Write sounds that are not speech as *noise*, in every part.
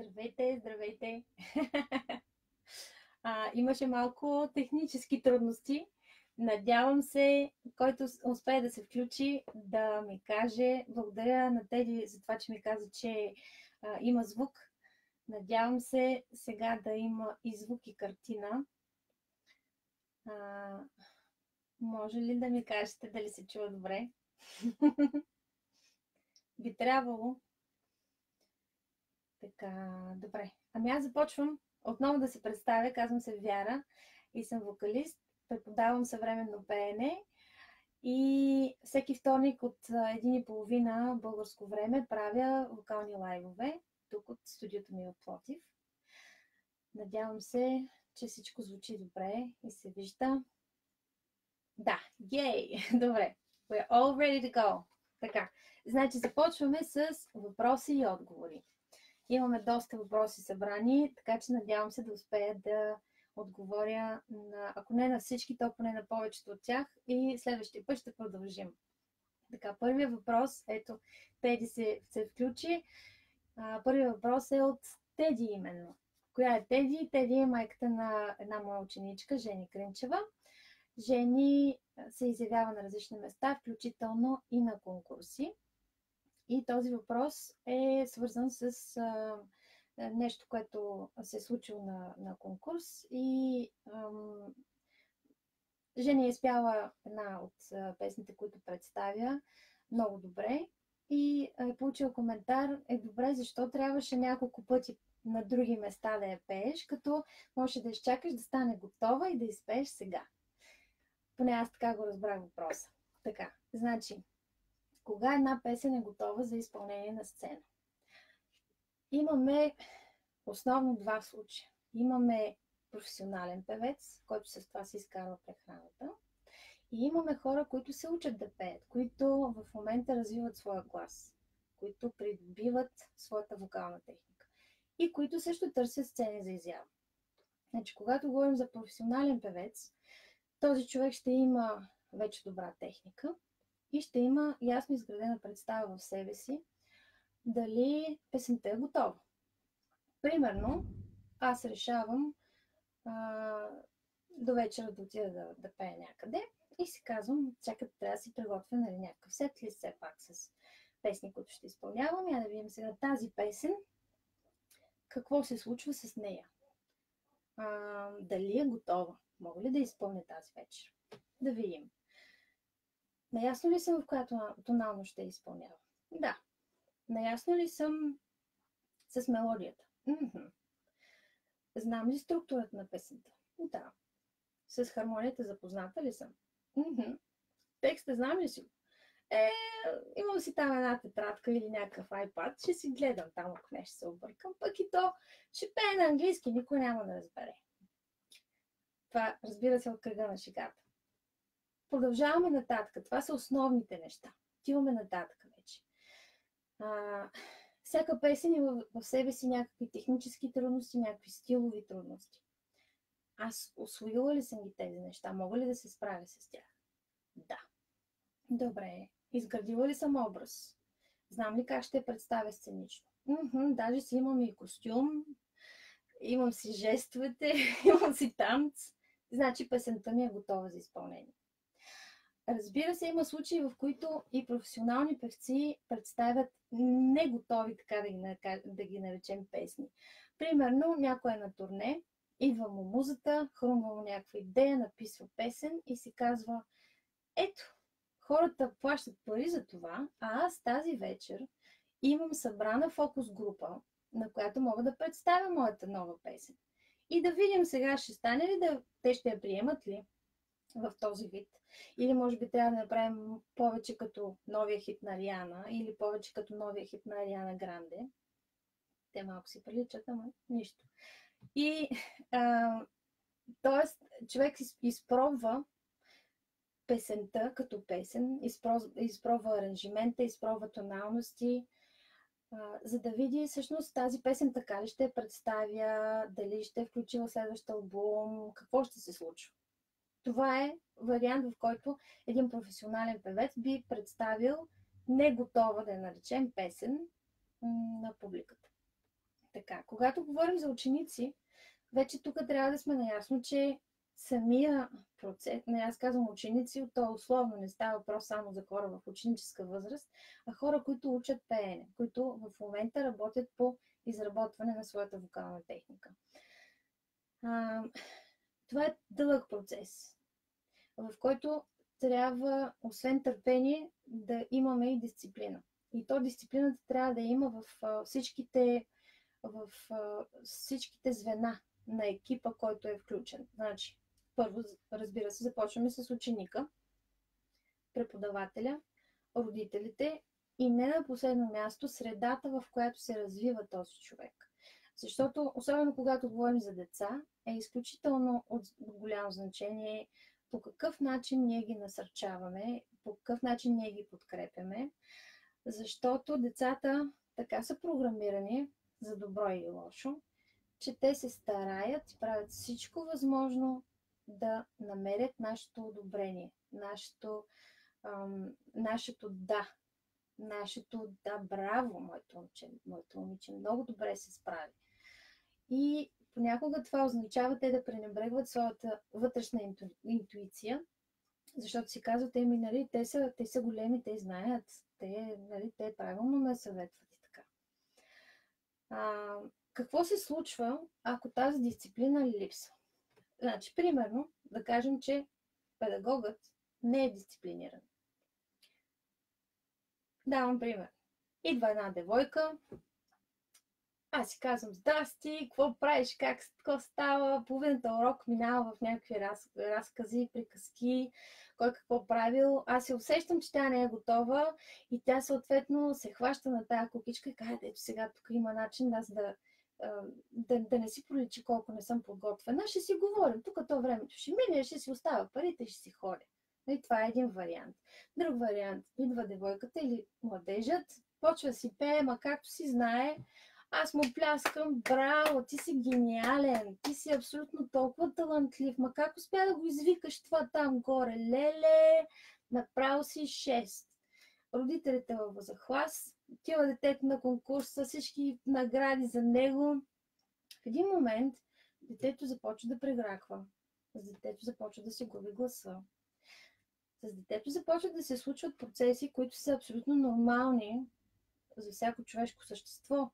Здравейте, здравейте! *laughs* а, имаше малко технически трудности. Надявам се, който успее да се включи, да ми каже. Благодаря на Теди за това, че ми каза, че а, има звук. Надявам се сега да има и звук и картина. А, може ли да ми кажете дали се чува добре? *laughs* Би трябвало. Така, добре. Ами аз започвам отново да се представя. Казвам се Вяра и съм вокалист. Преподавам съвременно пеене. И всеки вторник от един и половина българско време правя вокални лайвове тук от студиото ми в Плотив. Надявам се, че всичко звучи добре и се вижда. Да, ей! *laughs* Добре. We're all ready to go. Така, значи започваме с въпроси и отговори. Имаме доста въпроси събрани, така че надявам се да успея да отговоря на, ако не на всички, то поне на повечето от тях и следващия път ще продължим. Така, първият въпрос, ето, Теди се, се включи. А, първият въпрос е от Теди именно. Коя е Теди? Теди е майката на една моя ученичка, Жени Кринчева. Жени се изявява на различни места, включително и на конкурси. И този въпрос е свързан с а, нещо, което се е случило на, на конкурс. И ам, Жени е изпяла една от песните, които представя много добре. И е получил коментар, е добре, защо трябваше няколко пъти на други места да я пееш, като може да изчакаш да стане готова и да изпееш сега. Поне аз така го разбрах въпроса. Така, значи, кога една песен е готова за изпълнение на сцена? Имаме основно два случая. Имаме професионален певец, който с това си изкарва прехраната. И имаме хора, които се учат да пеят, които в момента развиват своя глас, които придобиват своята вокална техника и които също търсят сцени за изява. Значи, когато говорим за професионален певец, този човек ще има вече добра техника и ще има ясно изградена представа в себе си дали песента е готова. Примерно, аз решавам а, до вечера да отида да, да пея някъде и си казвам, чакай, трябва да си приготвя нали, някакъв сет ли все пак с песни, които ще изпълнявам. Я да видим сега тази песен, какво се случва с нея. А, дали е готова? Мога ли да изпълня тази вечер? Да видим. Наясно ли съм в която тонално ще изпълнявам? Да. Наясно ли съм с мелодията? м Знам ли структурата на песента? Да. С хармонията запозната ли съм? м Текста знам ли си Е, имам си там една тетрадка или някакъв iPad, ще си гледам там, ако не ще се объркам. Пък и то ще пее на английски, никой няма да разбере. Това, разбира се, от кръга на шегата. Продължаваме нататък. Това са основните неща. Отиваме нататък вече. А, всяка песен има в себе си някакви технически трудности, някакви стилови трудности. Аз освоила ли съм ги тези неща? Мога ли да се справя с тях? Да. Добре. Изградила ли съм образ? Знам ли как ще представя сценично? Мхм, даже си имам и костюм, имам си жестовете, *laughs* имам си танц. Значи песента ми е готова за изпълнение. Разбира се, има случаи, в които и професионални певци представят не готови, така да ги, да ги наречем, песни. Примерно, някой е на турне, идва му музата, хрумва му някаква идея, написва песен и си казва, ето, хората плащат пари за това, а аз тази вечер имам събрана фокус група, на която мога да представя моята нова песен. И да видим сега, ще стане ли да те ще я приемат ли в този вид. Или може би трябва да направим повече като новия хит на Ариана, или повече като новия хит на Ариана Гранде. Те малко си приличат, ама нищо. И, а, т.е. човек изпробва песента като песен, изпробва, изпробва аранжимента, изпробва тоналности, а, за да види всъщност тази песен така ли ще представя, дали ще е включила следващ албум, какво ще се случва. Това е вариант, в който един професионален певец би представил не готова, да я наречем, песен на публиката. Така, когато говорим за ученици, вече тук трябва да сме наясно, че самия процес, не аз казвам ученици, то условно не става въпрос само за хора в ученическа възраст, а хора, които учат пеене, които в момента работят по изработване на своята вокална техника. Това е дълъг процес, в който трябва, освен търпение, да имаме и дисциплина. И то дисциплината трябва да има в всичките, в всичките звена на екипа, който е включен. Значи, първо, разбира се, започваме с ученика, преподавателя, родителите и не на последно място средата, в която се развива този човек. Защото, особено когато говорим за деца, е изключително от голямо значение по какъв начин ние ги насърчаваме, по какъв начин ние ги подкрепяме, защото децата така са програмирани, за добро или лошо, че те се стараят и правят всичко възможно да намерят нашето одобрение, нашето, ам, нашето да, нашето да, браво, моето момиче, моето момиче много добре се справи. И понякога това означава те да пренебрегват своята вътрешна инту, интуиция, защото си казват, еми, нали, те са, те са големи, те знаят, те, нали, те правилно ме съветват и така. А, какво се случва, ако тази дисциплина липсва? Значи, примерно, да кажем, че педагогът не е дисциплиниран. Давам пример. Идва една девойка, аз си казвам, здрасти, какво правиш, как какво става, половината урок минава в някакви раз, разкази, приказки, кой какво правил. Аз се усещам, че тя не е готова и тя съответно се хваща на тая кукичка и казва, ето сега тук има начин аз да, да, да не си проличи колко не съм подготвена. Ще си говорим, тук то времето ще мине, ще си остава парите, ще си ходя. И това е един вариант. Друг вариант. Идва девойката или младежът, почва си пее, ма както си знае, аз му пляскам, браво, ти си гениален, ти си абсолютно толкова талантлив, ма как успя да го извикаш това там горе? Леле, направо си 6. Родителите във възахлас, отива детето на конкурса, всички награди за него. В един момент детето започва да преграква. С детето започва да се губи гласа. С детето започват да се случват процеси, които са абсолютно нормални за всяко човешко същество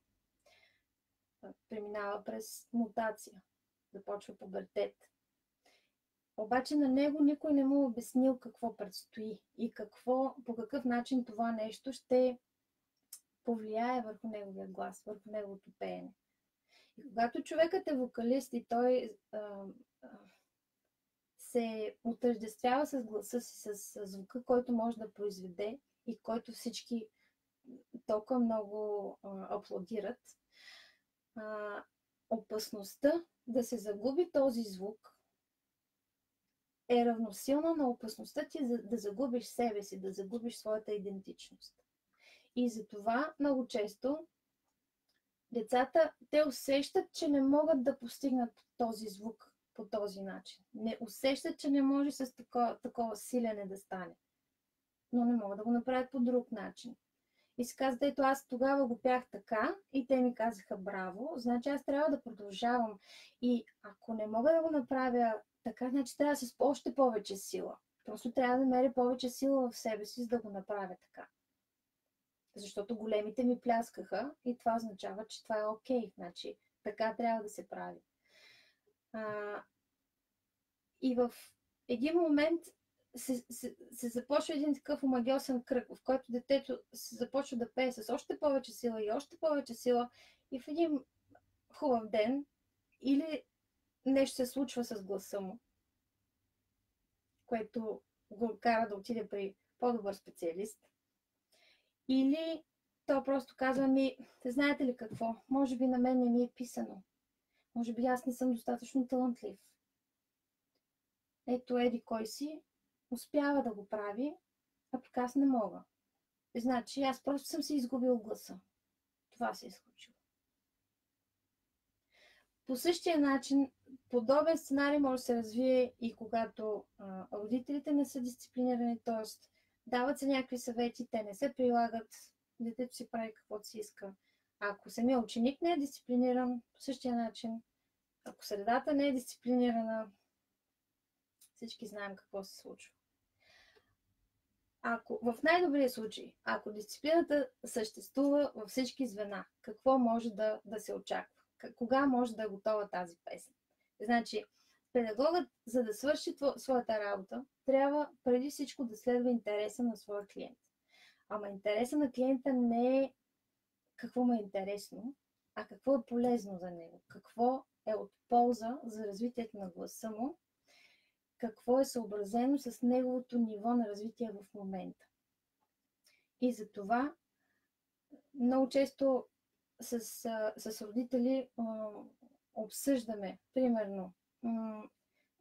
преминава през мутация, започва пубертет. Обаче на него никой не му е обяснил какво предстои и какво, по какъв начин това нещо ще повлияе върху неговия глас, върху неговото пеене. И когато човекът е вокалист и той а, а, се отъждествява с гласа си, с звука, който може да произведе и който всички толкова много а, аплодират, а, опасността да се загуби този звук е равносилна на опасността ти да, да загубиш себе си, да загубиш своята идентичност. И затова много често децата, те усещат, че не могат да постигнат този звук по този начин. Не усещат, че не може с такова, такова силене да стане. Но не могат да го направят по друг начин. И си каза, ето аз тогава го пях така и те ми казаха браво, значи аз трябва да продължавам. И ако не мога да го направя така, значи трябва с още повече сила. Просто трябва да намеря повече сила в себе си, за да го направя така. Защото големите ми пляскаха и това означава, че това е окей. Okay. Значи така трябва да се прави. А, и в един момент се, се, се започва един такъв омагиосен кръг, в който детето се започва да пее с още повече сила и още повече сила и в един хубав ден или нещо се случва с гласа му, което го кара да отиде при по-добър специалист, или то просто казва ми, знаете ли какво, може би на мен не ми е писано, може би аз не съм достатъчно талантлив. Ето, еди кой си, успява да го прави, а пък аз не мога. Значи аз просто съм се изгубил гласа. Това се е случило. По същия начин, подобен сценарий може да се развие и когато а, родителите не са дисциплинирани, т.е. дават се някакви съвети, те не се прилагат, детето си прави каквото си иска, Ако самия ученик не е дисциплиниран по същия начин, ако средата не е дисциплинирана, всички знаем какво се случва. Ако, в най-добрия случай, ако дисциплината съществува във всички звена, какво може да, да се очаква? Кога може да е готова тази песен? Значи, педагогът, за да свърши своята работа, трябва преди всичко да следва интереса на своя клиент. Ама интереса на клиента не е какво му е интересно, а какво е полезно за него, какво е от полза за развитието на гласа му, какво е съобразено с неговото ниво на развитие в момента. И за това много често с, с родители обсъждаме, примерно,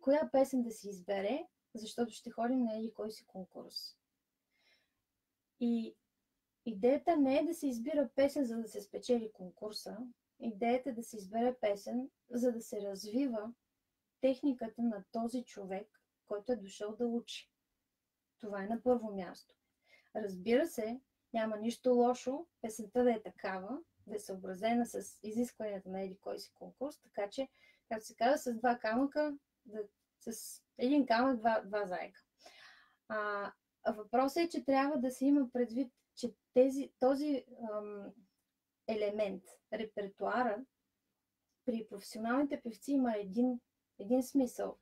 коя песен да си избере, защото ще ходим на еди кой си конкурс. И идеята не е да се избира песен, за да се спечели конкурса. Идеята е да се избере песен, за да се развива техниката на този човек, който е дошъл да учи. Това е на първо място. Разбира се, няма нищо лошо песента да е такава, да е съобразена с изискванията на еди кой си конкурс, така че, както се казва, с два камъка, да, с един камък, два, два заека. А, въпросът е, че трябва да се има предвид, че тези, този ам, елемент, репертуара, при професионалните певци има един, един смисъл,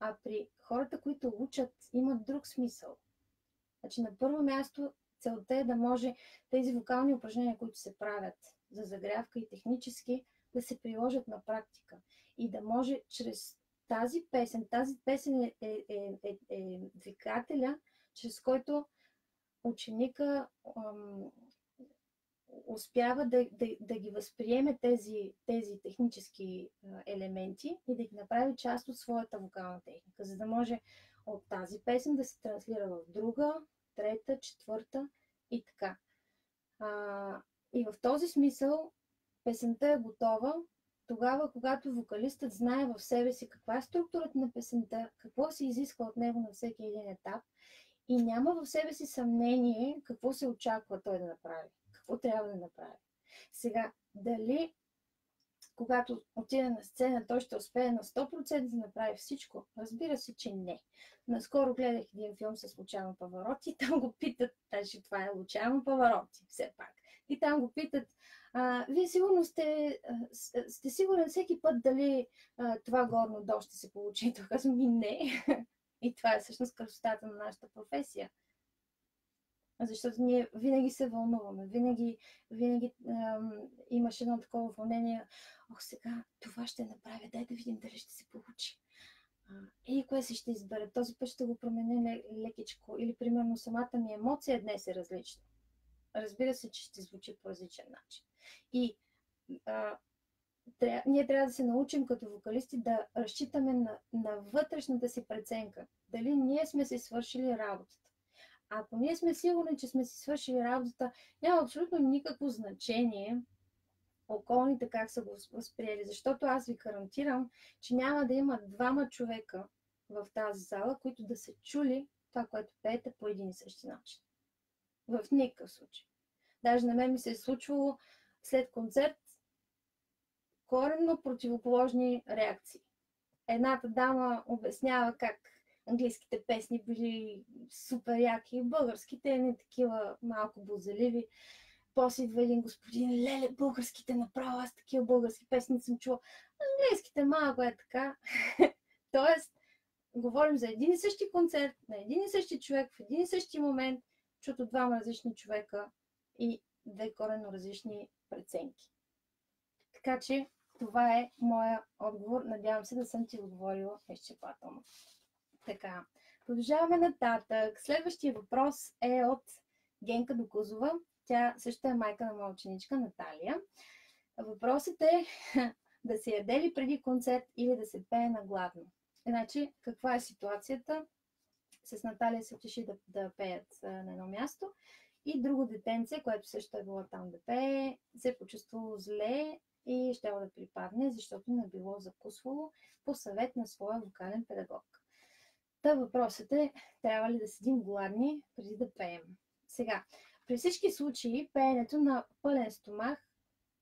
а при хората, които учат, имат друг смисъл. Значи на първо място целта е да може тези вокални упражнения, които се правят за загрявка и технически, да се приложат на практика и да може чрез тази песен, тази песен е, е, е, е, е двигателя, чрез който ученика ам, успява да, да, да ги възприеме тези, тези технически елементи и да ги направи част от своята вокална техника, за да може от тази песен да се транслира в друга, трета, четвърта и така. А, и в този смисъл песента е готова тогава, когато вокалистът знае в себе си каква е структурата на песента, какво се изисква от него на всеки един етап и няма в себе си съмнение какво се очаква той да направи какво трябва да направи. Сега, дали когато отиде на сцена, той ще успее на 100% да направи всичко? Разбира се, че не. Наскоро гледах един филм с Лучано Павароти *laughs* там го питат, даже това е Лучано Павароти, все пак. И там го питат, а, вие сигурно сте, сте сигурен всеки път дали а, това горно долу ще се получи. *laughs* Той казва ми не. *laughs* И това е всъщност красотата на нашата професия. Защото ние винаги се вълнуваме, винаги, винаги ам, имаш едно такова вълнение. Ох, сега това ще направя, дай да видим дали ще се получи. и кое си ще избере? Този път ще го променя лекичко. Или, примерно, самата ми емоция днес е различна. Разбира се, че ще звучи по различен начин. И а, тря... ние трябва да се научим като вокалисти да разчитаме на, на вътрешната си преценка. Дали ние сме си свършили работата ако ние сме сигурни, че сме си свършили работата, няма абсолютно никакво значение околните как са го възприели, защото аз ви гарантирам, че няма да има двама човека в тази зала, които да се чули това, което пеете по един и същи начин. В никакъв случай. Даже на мен ми се е случвало след концерт коренно противоположни реакции. Едната дама обяснява как английските песни били супер яки, българските не такива малко бозаливи. После идва един господин, леле, българските направо, аз такива български песни съм чула. Английските малко е така. *laughs* Тоест, говорим за един и същи концерт, на един и същи човек, в един и същи момент, чуто двама различни човека и две корено различни преценки. Така че това е моя отговор. Надявам се да съм ти отговорила изчерпателно. Така, продължаваме нататък. Следващия въпрос е от Генка Докузова. Тя също е майка на моя ученичка Наталия. Въпросът е *laughs* да се яде ли преди концерт или да се пее на гладно. Значи, каква е ситуацията? С Наталия се отиши да, да пеят на едно място и друго детенце, което също е било там да пее, се е почувствало зле и ще да припадне, защото не било закусвало по съвет на своя вокален педагог. Та въпросът е, трябва ли да седим гладни преди да пеем? Сега, при всички случаи, пеенето на пълен стомах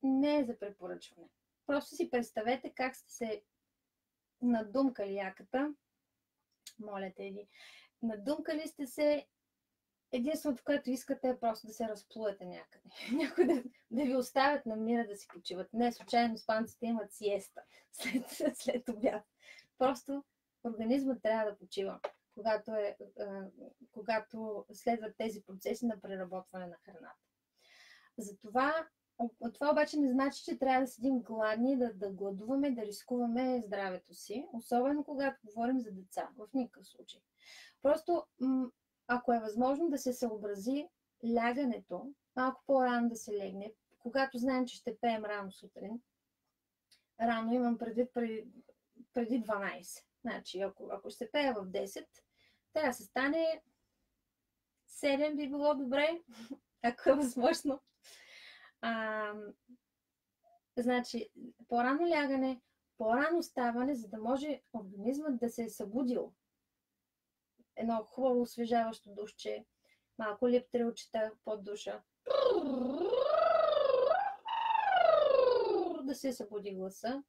не е за препоръчване. Просто си представете как сте се надумкали яката. Моля те ви. Надумкали сте се. Единственото, което искате е просто да се разплуете някъде. *laughs* Някой да, да ви оставят на мира да си почиват. Не, случайно спанците имат сиеста *laughs* след, след обяд. Просто организмът трябва да почива, когато, е, когато следват тези процеси на преработване на храната. Затова това обаче не значи, че трябва да седим гладни, да, да гладуваме, да рискуваме здравето си, особено когато говорим за деца. В никакъв случай. Просто, ако е възможно да се съобрази лягането, малко по-рано да се легне, когато знаем, че ще пеем рано сутрин, рано имам предвид преди, преди 12. Значи, ако, ако ще се пея в 10, трябва да се стане 7 би било добре, *laughs* ако е възможно. А, значи, по-рано лягане, по-рано ставане, за да може организмът да се е събудил. Едно хубаво освежаващо душче, малко лептрилчета под душа. Да се събуди гласа.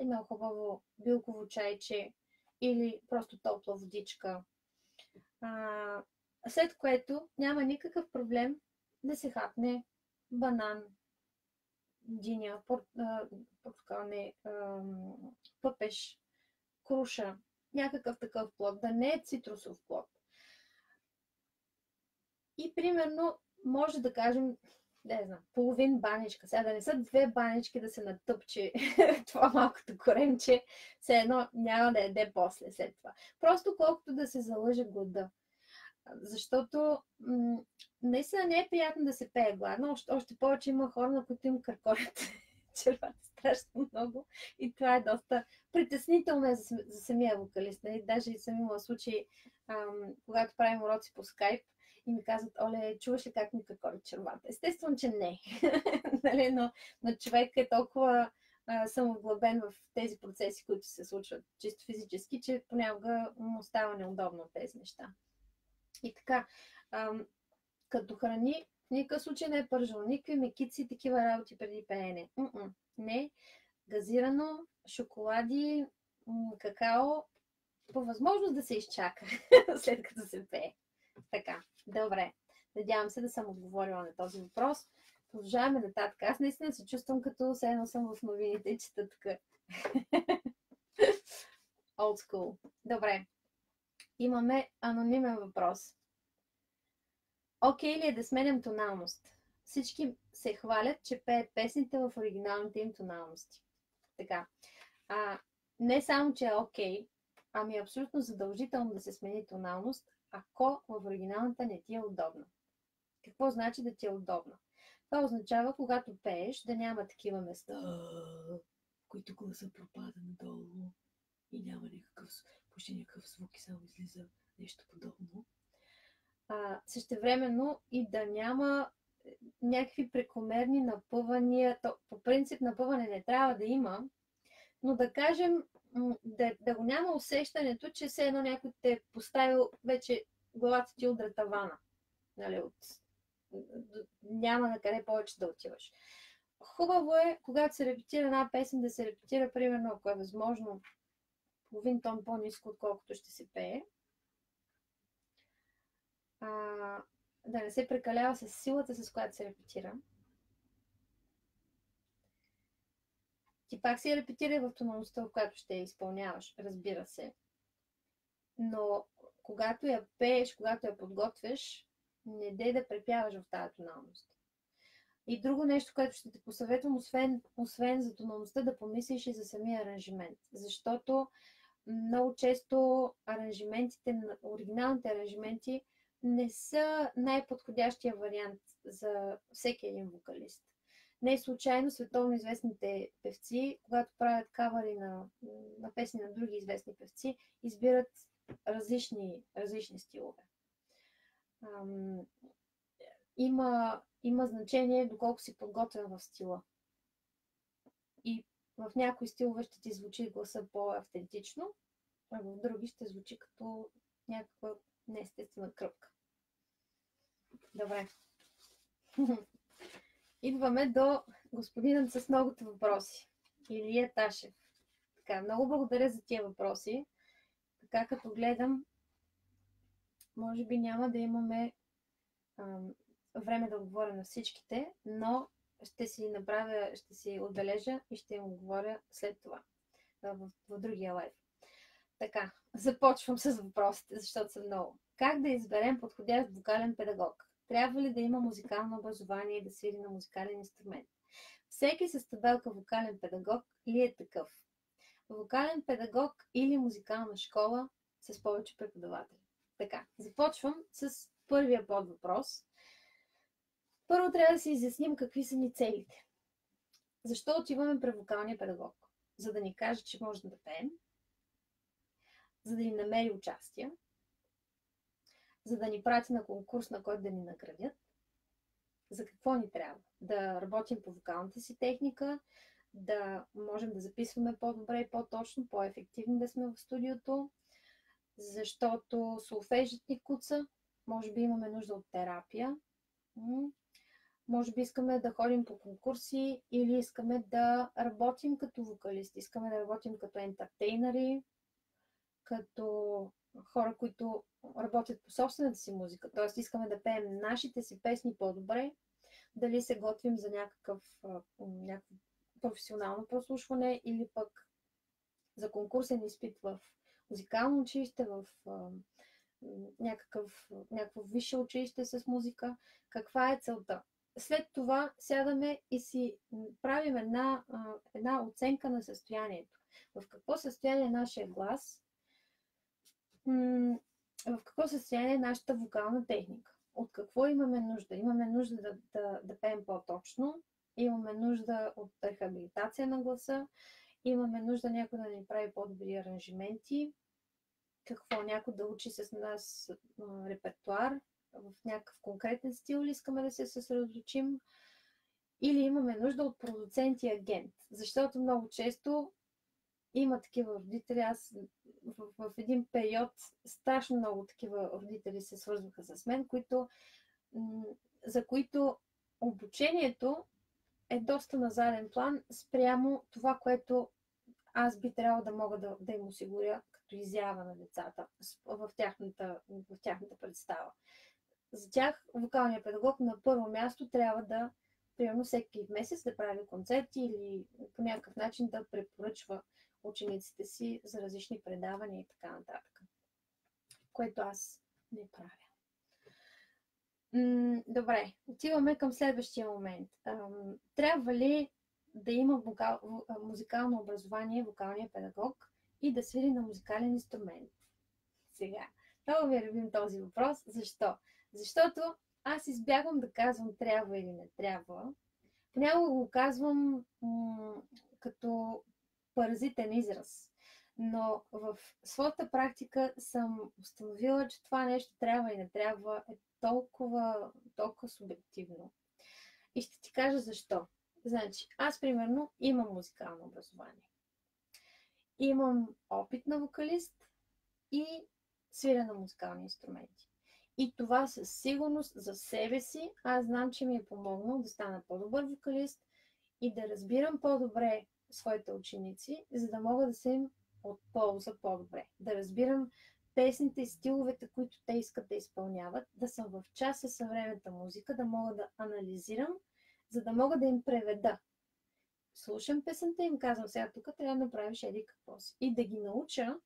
Едно хубаво билково чайче или просто топла водичка. А, след което няма никакъв проблем да се хапне банан, диня, пор, портокал, не, пъпеш, круша, някакъв такъв плод, да не е цитрусов плод. И примерно може да кажем, не знам, половин баничка. Сега да не са две банички да се натъпче *laughs* това малкото коремче, все едно няма да яде после след това. Просто колкото да се залъже глада. Защото м- наистина не е приятно да се пее гладно. Още, още повече има хора, на които им къркорят *laughs* червата страшно много. И това е доста притеснително за, за самия вокалист. Нали? Даже и съм имала случаи, ам, когато правим уроци по скайп, и ми казват, Оле, чуваш ли как ми къркорят червата? Естествено, че не. *laughs* нали? но, но човек е толкова самовглъбен в тези процеси, които се случват чисто физически, че понякога му става неудобно от тези неща. И така, ам, като храни, в никакъв случай не е пържено. Никакви мекици и такива работи преди пеене. М-м, не. Газирано, шоколади, какао, по възможност да се изчака, *laughs* след като се пее. Така, добре. Надявам се да съм отговорила на този въпрос. Продължаваме нататък. Аз наистина се чувствам като все едно съм в новините и чета така. *laughs* Old school. Добре. Имаме анонимен въпрос. Окей ли е да сменям тоналност? Всички се хвалят, че пеят песните в оригиналните им тоналности. Така. А, не само, че е окей, ами е абсолютно задължително да се смени тоналност, ако в оригиналната не ти е удобно. Какво значи да ти е удобно? Това означава, когато пееш, да няма такива места, в които гласа пропада надолу и няма никакъв, почти никакъв звук и само излиза нещо подобно. А, същевременно и да няма е, някакви прекомерни напъвания. То, по принцип напъване не трябва да има, но да кажем, да, да го няма усещането, че все едно някой те е поставил вече главата ти удра тавана. Нали, от... Няма на къде повече да отиваш. Хубаво е, когато се репетира една песен, да се репетира, примерно, ако е възможно, половин тон по-низко, отколкото ще се пее. А, да не се прекалява с силата, с която се репетира. Ти пак си репетирай в тоналността, в която ще я изпълняваш, разбира се. Но когато я пееш, когато я подготвяш, не дей да препяваш в тази тоналност. И друго нещо, което ще те посъветвам, освен, освен за тоналността, да помислиш и за самия аранжимент. Защото много често аранжиментите, оригиналните аранжименти не са най-подходящия вариант за всеки един вокалист. Не случайно световно известните певци, когато правят кавари на, на песни на други известни певци, избират различни, различни стилове. Ам, има, има значение доколко си подготвен в стила. И в някои стилове ще ти звучи гласа по-автентично, а в други ще звучи като някаква неестествена кръпка. Добре. *laughs* Идваме до господинът с многото въпроси. Илия Ташев. Така, много благодаря за тия въпроси. Така като гледам, може би няма да имаме ам, време да отговоря на всичките, но ще си направя, ще си отбележа и ще им отговоря след това, в, в другия лайв. Така, започвам с въпросите, защото са много. Как да изберем подходящ вокален педагог? Трябва ли да има музикално образование и да свири на музикален инструмент? Всеки с табелка вокален педагог ли е такъв? Вокален педагог или музикална школа с повече преподаватели? Така, започвам с първия подвъпрос. Първо трябва да си изясним какви са ни целите. Защо отиваме при вокалния педагог? За да ни каже, че може да пеем, за да ни намери участие, за да ни прати на конкурс, на който да ни наградят. За какво ни трябва? Да работим по вокалната си техника, да можем да записваме по-добре и по-точно, по-ефективно да сме в студиото, защото солфежът ни куца, може би имаме нужда от терапия, може би искаме да ходим по конкурси или искаме да работим като вокалисти, искаме да работим като ентертейнери, като хора, които работят по собствената си музика. Т.е. искаме да пеем нашите си песни по-добре, дали се готвим за някакъв, някакво професионално прослушване или пък за конкурсен изпит в музикално училище, в някакъв, някакво висше училище с музика. Каква е целта? След това сядаме и си правим една, една оценка на състоянието. В какво състояние е нашия глас, в какво състояние е нашата вокална техника. От какво имаме нужда? Имаме нужда да, да, да пеем по-точно, имаме нужда от рехабилитация на гласа, имаме нужда някой да ни прави по-добри аранжименти, какво някой да учи с нас репертуар в някакъв конкретен стил ли искаме да се съсредоточим, или имаме нужда от продуцент и агент. Защото много често има такива родители. Аз в, в един период страшно много такива родители се свързваха с мен, които, за които обучението е доста на заден план спрямо това, което аз би трябвало да мога да, да им осигуря като изява на децата в тяхната, в тяхната представа. За тях вокалният педагог на първо място трябва да, примерно всеки месец да прави концерти или по някакъв начин да препоръчва учениците си за различни предавания и така нататък. Което аз не правя. Добре, отиваме към следващия момент. Трябва ли да има вокал, музикално образование вокалния педагог и да свири на музикален инструмент? Сега, много ви любим този въпрос. Защо? Защото аз избягвам да казвам трябва или не трябва. Понякога го казвам м- като паразитен израз. Но в своята практика съм установила, че това нещо трябва и не трябва е толкова, толкова субективно. И ще ти кажа защо. Значи, аз примерно имам музикално образование. Имам опит на вокалист и свиря на музикални инструменти. И това със сигурност за себе си, аз знам, че ми е помогнало да стана по-добър вокалист и да разбирам по-добре своите ученици, за да мога да се им от полза по-добре. Да разбирам песните и стиловете, които те искат да изпълняват, да съм в час със съвременната музика, да мога да анализирам, за да мога да им преведа. Слушам песента и им казвам, сега тук трябва да направиш еди какво си. И да ги науча,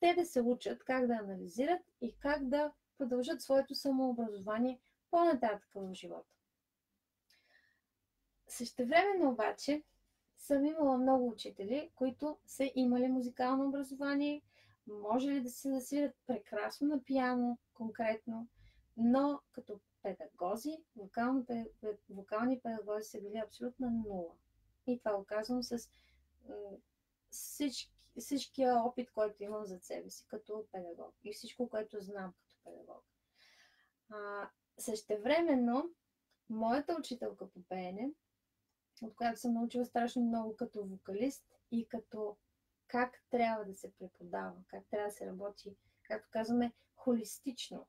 те да се учат как да анализират и как да продължат своето самообразование по-нататък в живота. Същевременно обаче, съм имала много учители, които са имали музикално образование, може ли да се засилят прекрасно на пиано конкретно, но като педагози, вокални, вокални педагози са били абсолютно нула. И това го казвам с всички, всичкия опит, който имам за себе си като педагог и всичко, което знам като педагог. А, същевременно, моята учителка по пеене от която съм научила страшно много като вокалист и като как трябва да се преподава, как трябва да се работи, както казваме, холистично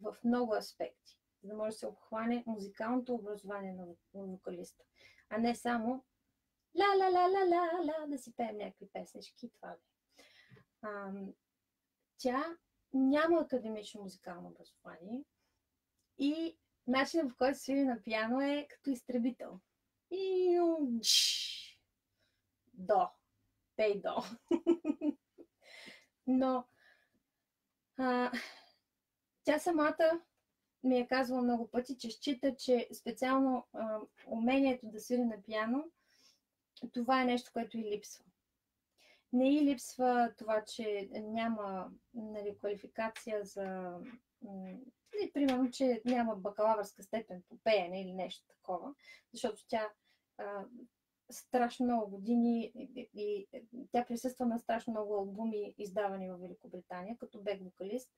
в много аспекти, за да може да се обхване музикалното образование на вокалиста. а не само ла-ла-ла-ла-ла-ла да си пеем някакви песнички. Това да а, Тя няма академично музикално образование и начинът в който свири на пиано е като изтребител. И до. Пей до. Но а, тя самата ми е казвала много пъти, че счита, че специално а, умението да свири на пиано, това е нещо, което и липсва. Не и липсва това, че няма нали, квалификация за. Нали, примерно, че няма бакалавърска степен по пеене или нещо такова, защото тя а, страшно много години и, и, и тя присъства на страшно много албуми, издавани в Великобритания, като бек вокалист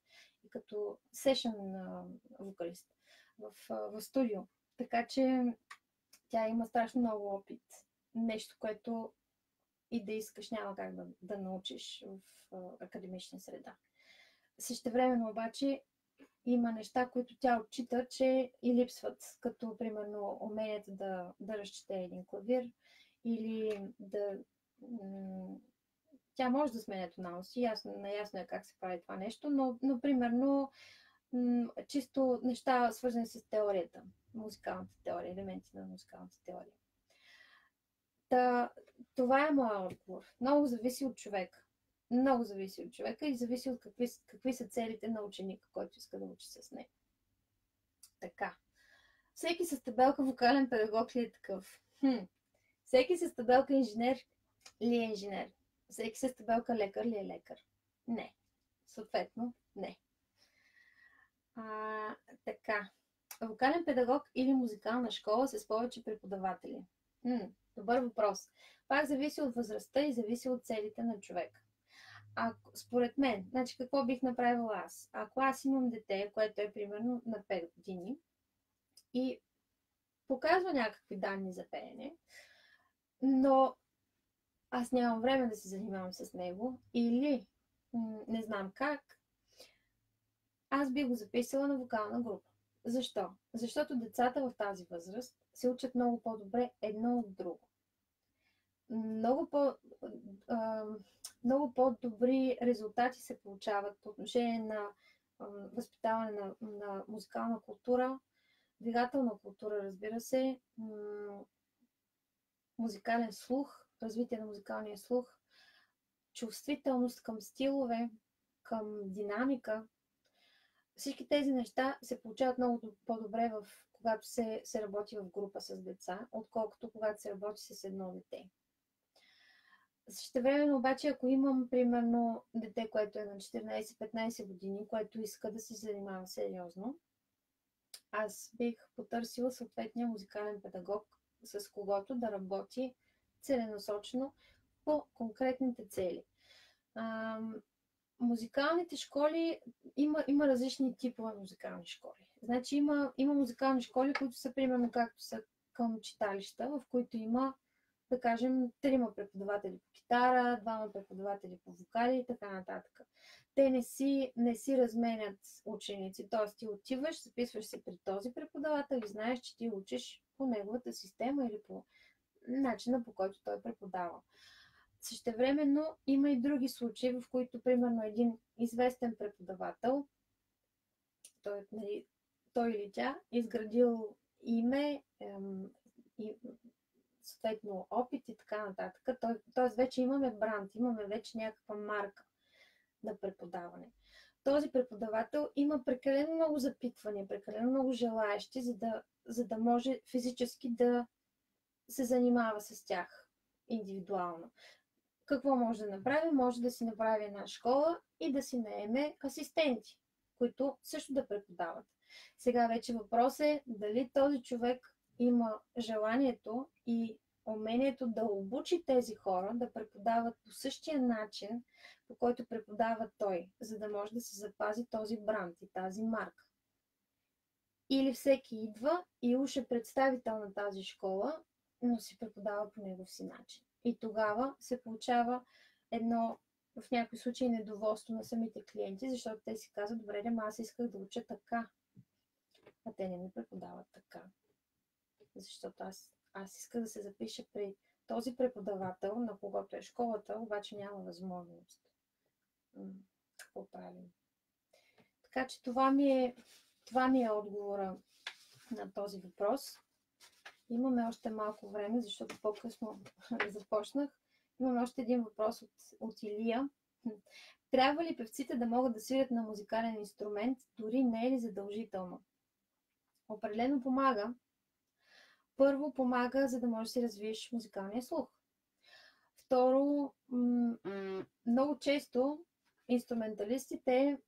и като сешън вокалист в, в студио. Така че тя има страшно много опит. Нещо, което и да искаш няма как да, да научиш в академична среда. Същевременно обаче има неща, които тя отчита, че и липсват, като примерно умението да, да разчете един клавир или да... Тя може да сменя тонално си, ясно, наясно е как се прави това нещо, но, но примерно чисто неща свързани с теорията, музикалната теория, елементи на музикалната теория. Та, това е моят отговор. Много зависи от човека. Много зависи от човека и зависи от какви, какви са целите на ученика, който иска да учи с него. Така. Всеки с табелка вокален педагог ли е такъв? Хм. Всеки с табелка инженер ли е инженер? Всеки с табелка лекар ли е лекар? Не. Съответно, не. А, така. Вокален педагог или музикална школа с повече преподаватели? Хм, добър въпрос. Пак зависи от възрастта и зависи от целите на човека. Ако, според мен, значи какво бих направила аз? Ако аз имам дете, което е примерно на 5 години и показва някакви данни за пеене, но аз нямам време да се занимавам с него или не знам как, аз би го записала на вокална група. Защо? Защото децата в тази възраст се учат много по-добре едно от друго. Много, по, а, много по-добри резултати се получават по отношение на възпитаване на, на музикална култура, двигателна култура, разбира се, музикален слух, развитие на музикалния слух, чувствителност към стилове, към динамика. Всички тези неща се получават много по-добре, в, когато се, се работи в група с деца, отколкото когато се работи с едно дете. Време, обаче, ако имам примерно дете, което е на 14-15 години, което иска да се занимава сериозно, аз бих потърсила съответния музикален педагог, с когото да работи целенасочено по конкретните цели. А, музикалните школи, има, има различни типове музикални школи. Значи има, има музикални школи, които са примерно както са към читалища, в които има, да кажем, трима преподаватели по китара, двама преподаватели по вокали и така нататък. Те не си, не си разменят ученици, т.е. ти отиваш, записваш се при този преподавател и знаеш, че ти учиш по неговата система или по начина по който той преподава. Същевременно има и други случаи, в които, примерно, един известен преподавател, той, нали, той или тя, изградил име, съответно опит и така нататък. Тоест вече имаме бранд, имаме вече някаква марка на преподаване. Този преподавател има прекалено много запитвания, прекалено много желаящи, за да, за да може физически да се занимава с тях индивидуално. Какво може да направи? Може да си направи една школа и да си наеме асистенти, които също да преподават. Сега вече въпрос е дали този човек има желанието и умението да обучи тези хора да преподават по същия начин, по който преподава той, за да може да се запази този бранд и тази марка. Или всеки идва и уж е представител на тази школа, но си преподава по негов си начин. И тогава се получава едно, в някои случаи, недоволство на самите клиенти, защото те си казват, добре, да, аз исках да уча така, а те не ми преподават така. Защото аз, аз исках да се запиша при този преподавател, на когото е школата, обаче няма възможност. Какво правим? Така че това ми е, това ми е отговора на този въпрос. Имаме още малко време, защото по-късно *laughs* започнах. Имаме още един въпрос от, от Илия. Трябва ли певците да могат да свирят на музикален инструмент, дори не е ли задължително? Определено помага. Първо помага, за да можеш да си развиеш музикалния слух. Второ, много често инструменталистите,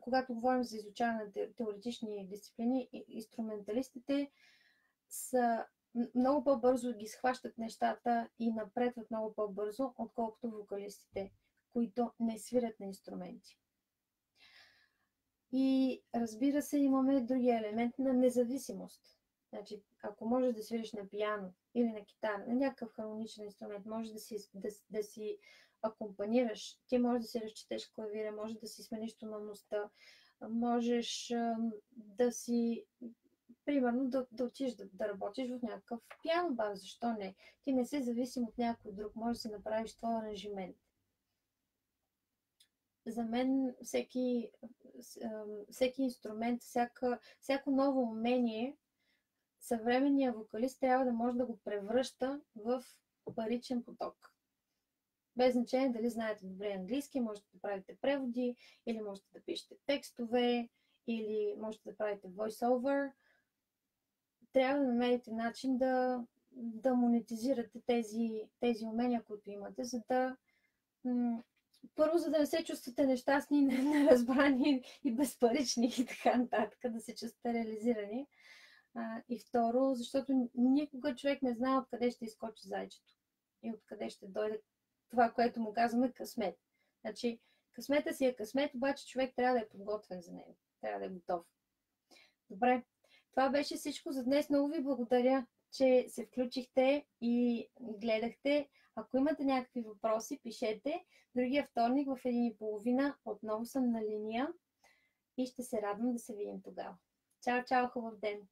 когато говорим за изучаване на теоретични дисциплини, инструменталистите са много по-бързо ги схващат нещата и напредват много по-бързо, отколкото вокалистите, които не свирят на инструменти. И разбира се, имаме другия елемент на независимост. Значи, ако можеш да свириш на пиано или на китара, на някакъв хармоничен инструмент, можеш да си, да, да си акомпанираш, ти можеш да си разчетеш клавира, можеш да си смениш тоналността, можеш да си примерно да, да отидеш да, да работиш в някакъв пиано бар, защо не? Ти не си зависим от някой друг, можеш да си направиш твой аранжимент. За мен всеки, всеки инструмент, всяка, всяко ново умение, съвременният вокалист трябва да може да го превръща в паричен поток. Без значение дали знаете добре английски, можете да правите преводи, или можете да пишете текстове, или можете да правите voice-over – трябва да намерите начин да, да монетизирате тези, тези умения, които имате, за да м- първо, за да не се чувствате нещастни, неразбрани и безпарични и така нататък, да се чувствате реализирани. И второ, защото никога човек не знае откъде ще изкочи зайчето и откъде ще дойде това, което му казваме късмет. Значи, късмета си е късмет, обаче човек трябва да е подготвен за него. Трябва да е готов. Добре, това беше всичко за днес. Много ви благодаря, че се включихте и гледахте. Ако имате някакви въпроси, пишете. Другия вторник в един и половина отново съм на линия и ще се радвам да се видим тогава. Чао, чао, хубав ден!